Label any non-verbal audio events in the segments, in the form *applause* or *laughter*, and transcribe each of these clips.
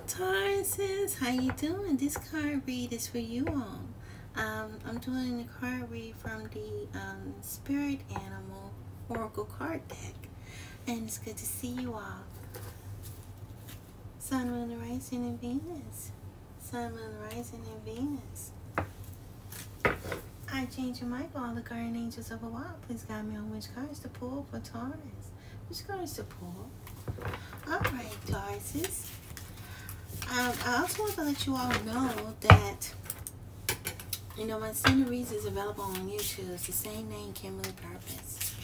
Tauruses. How you doing? This card read is for you all. Um, I'm doing the card read from the um, Spirit Animal Oracle card deck. And it's good to see you all. Sun, Moon, Rising, and Venus. Sun, Moon, Rising, and Venus. Archangel Michael, all the guardian angels of a while. Please guide me on which cards to pull for Taurus. Which cards to pull? Alright, Tauruses. Um, I also want to let you all know that, you know, my sceneries is available on YouTube. It's the same name, Kimberly Purpoz.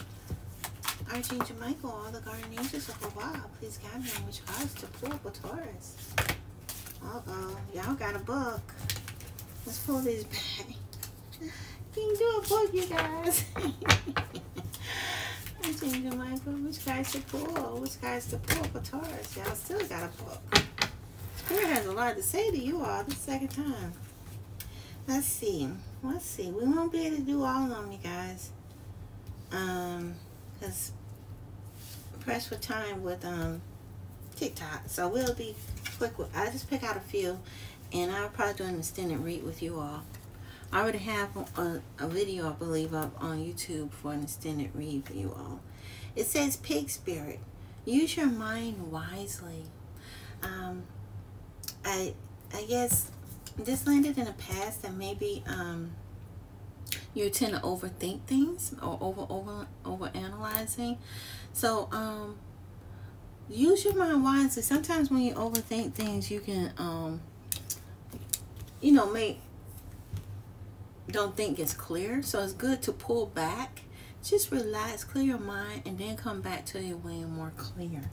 Archangel Michael, all the guardian angels of Hawaii, please guide me on which cards to pull for Taurus. Uh-oh, y'all got a book. Let's pull this back. *laughs* You can do a book, you guys. *laughs* Archangel Michael, which cards to pull? Which cards to pull for Taurus? Y'all still got a book. Lot to say to you all the second time. Let's see. Let's see. We won't be able to do all of them, you guys. Um, because pressed for time with um TikTok. So we'll be quick with I just pick out a few and I'll probably do an extended read with you all. I already have a, a video, I believe, up on YouTube for an extended read for you all. It says, Pig Spirit, use your mind wisely. Um, I I guess this landed in a past that maybe um, you tend to overthink things or over over over analyzing. So um, use your mind wisely. Sometimes when you overthink things, you can um, you know make don't think it's clear. So it's good to pull back. Just relax, clear your mind, and then come back to it when you're more clear.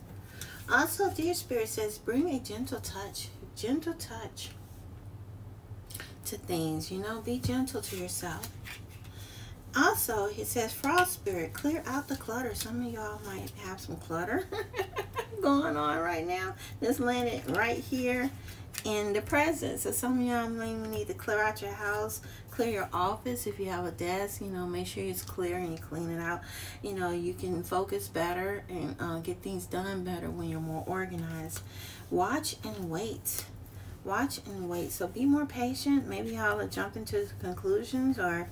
Also, Deer Spirit says, bring a gentle touch gentle touch to things. You know, be gentle to yourself. Also, it says Frost Spirit, clear out the clutter. Some of y'all might have some clutter *laughs* going on right now. This landed right here in the present. So some of y'all may need to clear out your house, clear your office. If you have a desk, you know, make sure it's clear and you clean it out. You know, you can focus better and uh, get things done better when you're more organized. Watch and wait. Watch and wait. So be more patient. Maybe y'all are jumping to conclusions or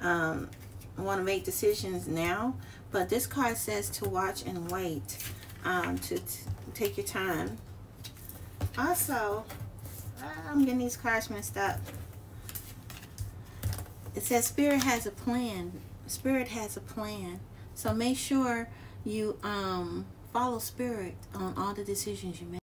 um, want to make decisions now. But this card says to watch and wait. Um, to take your time. Also, I'm getting these cards messed up. It says Spirit has a plan. Spirit has a plan. So make sure you um, follow Spirit on all the decisions you make.